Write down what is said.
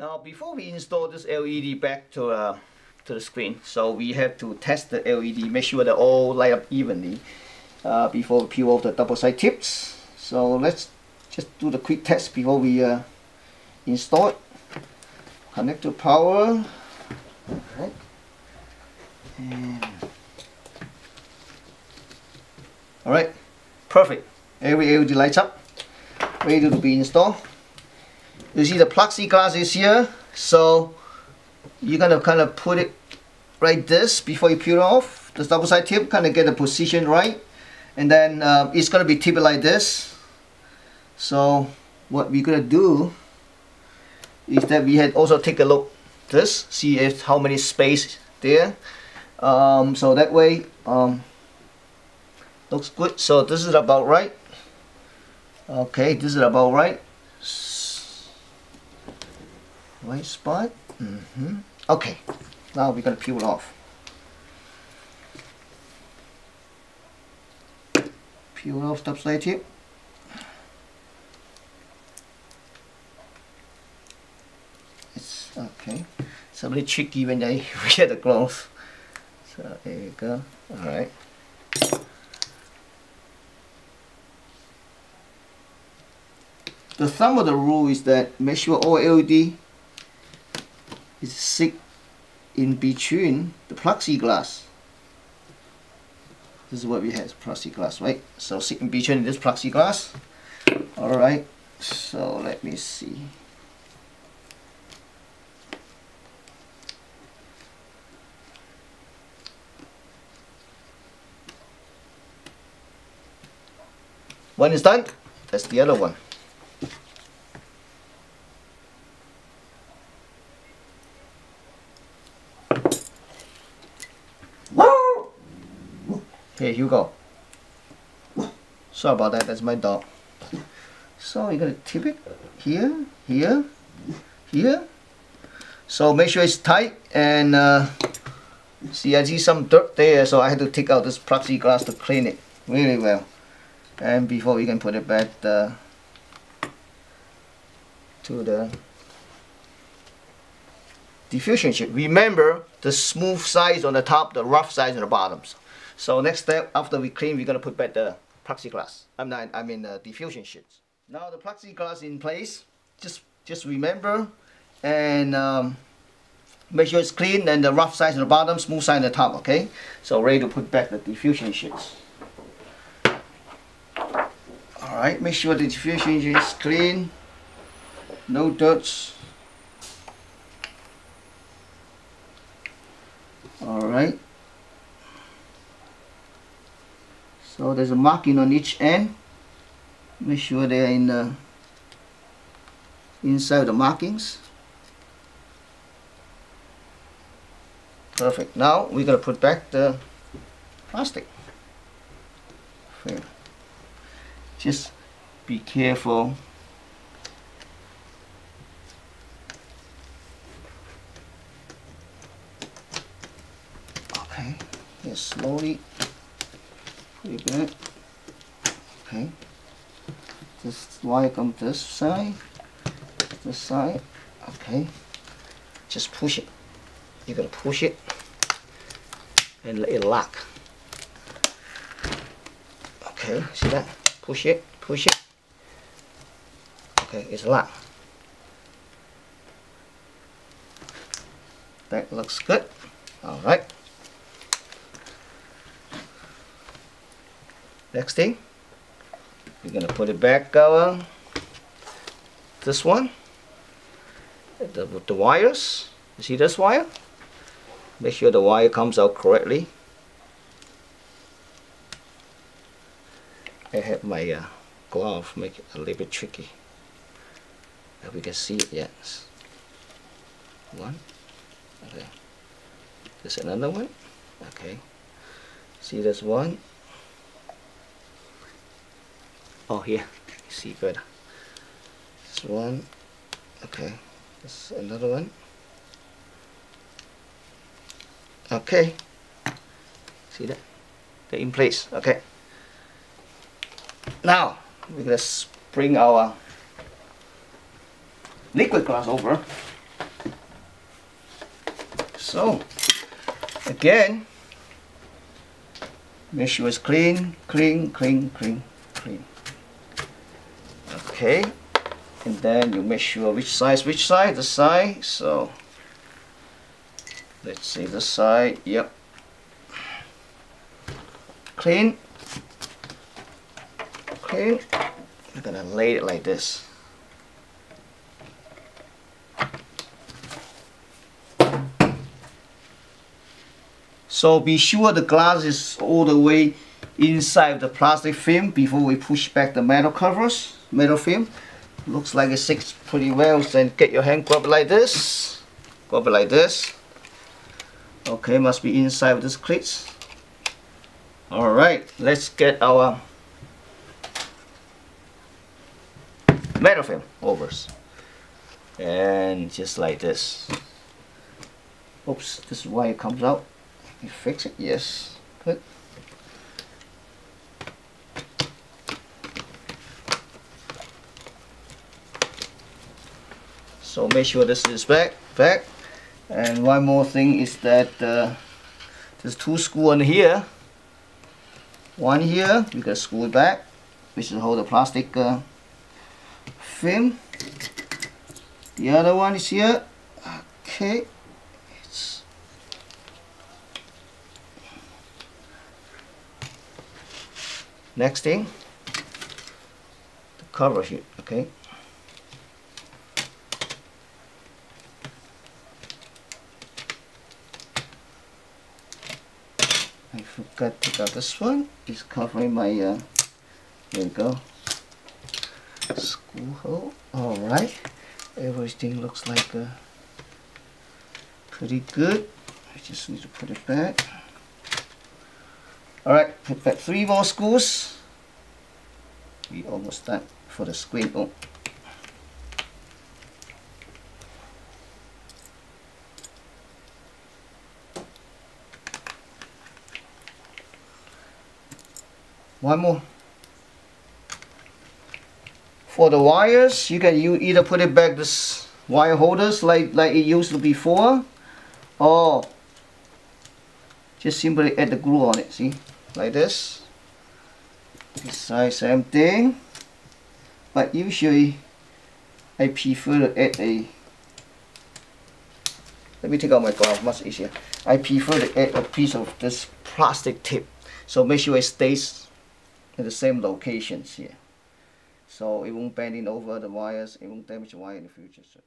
Now before we install this LED back to, uh, to the screen, so we have to test the LED, make sure they all light up evenly uh, before we peel off the double side tips. So let's just do the quick test before we uh, install it. Connect to power. Alright. And Alright, perfect. Every LED lights up, ready to be installed. You see the plexiglass is here, so you're gonna kind of put it like this before you peel off. The double side tip, kind of get the position right. And then uh, it's gonna be tipped like this. So what we're gonna do is that we had also take a look this, see if how many space there. Um, so that way, um, looks good so this is about right okay this is about right right spot? Mm -hmm. okay. Now we're gonna peel off. Peel off top side here. it's okay. It's a bit tricky when I wear the gloves so there you go. All right The thumb of the rule is that make sure all LED is sit in between the plexiglass. This is what we have, plexiglass, right? So sit in between this plexiglass. Alright, so let me see. One is done, that's the other one. Here, Hugo. Sorry about that, that's my dog. So you're gonna tip it here, here, here. So make sure it's tight and uh, see I see some dirt there so I had to take out this plexiglass to clean it really well. And before we can put it back uh, to the diffusion sheet. Remember the smooth sides on the top, the rough sides on the bottoms. So next step, after we clean, we're gonna put back the plexiglass. I'm not, I mean the diffusion sheets. Now the plexiglass in place, just just remember and um, make sure it's clean and the rough side on the bottom, smooth side on the top, okay? So ready to put back the diffusion sheets. Alright, make sure the diffusion is clean, no dirt. Alright. So there's a marking on each end. Make sure they're in the inside the markings. Perfect. Now we're gonna put back the plastic. Just be careful. Okay, slowly pretty good. Okay. Just like on this side, this side. Okay. Just push it. You're gonna push it and let it lock. Okay, see that? Push it, push it. Okay, it's locked. That looks good. All right. Next thing, we're gonna put it back going. This one, the, with the wires. You see this wire? Make sure the wire comes out correctly. I have my uh, glove make it a little bit tricky. If we can see it yet. One. Okay. There's another one. Okay. See this one. Oh, here. You see good. This one. Okay. This another one. Okay. See that? They're in place. Okay. Now, we're going to bring our liquid glass over. so again make sure it's clean clean clean clean clean okay. And then you make sure which side which side the side so let's see the side yep. Clean. Clean. I'm gonna lay it like this. So be sure the glass is all the way inside the plastic film before we push back the metal covers, metal film. Looks like it sits pretty well, then get your hand grab it like this. Grab it like this. Okay, must be inside of this cleats. Alright, let's get our metal film overs. And just like this. Oops, this is why it comes out. You fix it? Yes. Good. So make sure this is back, back. And one more thing is that uh, there's two screw on here. One here, we can screw it back, which is hold the plastic uh, film. The other one is here. Okay. next thing the cover here okay I forgot to got this one it's covering my uh, there we go screw hole alright everything looks like uh, pretty good I just need to put it back Alright, put back three more screws. We almost done for the screen. Oh. One more. For the wires, you can you either put it back this wire holders like like it used to before, or just simply add the glue on it. See like this this side same thing but usually I prefer to add a let me take out my glove much easier I prefer to add a piece of this plastic tip so make sure it stays in the same locations here so it won't bend in over the wires it won't damage the wire in the future so.